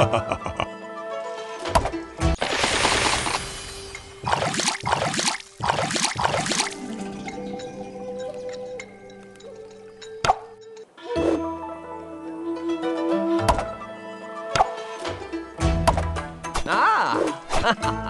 ああ。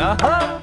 Uh-huh.